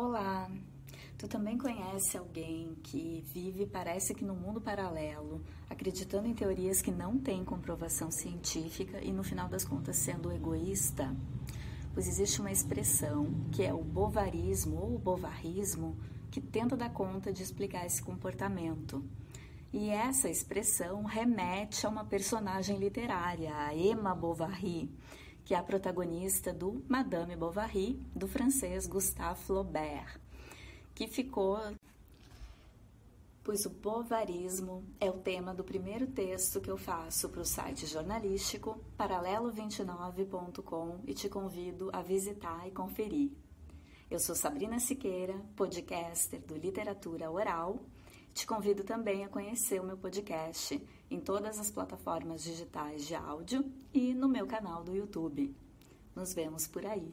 Olá! Tu também conhece alguém que vive, parece que, num mundo paralelo, acreditando em teorias que não têm comprovação científica e, no final das contas, sendo egoísta? Pois existe uma expressão que é o bovarismo ou o bovarrismo que tenta dar conta de explicar esse comportamento. E essa expressão remete a uma personagem literária, a Emma Bovary, que é a protagonista do Madame Bovary, do francês Gustave Flaubert, que ficou. Pois o bovarismo é o tema do primeiro texto que eu faço para o site jornalístico paralelo29.com e te convido a visitar e conferir. Eu sou Sabrina Siqueira, podcaster do Literatura Oral. Te convido também a conhecer o meu podcast em todas as plataformas digitais de áudio e no meu canal do YouTube. Nos vemos por aí.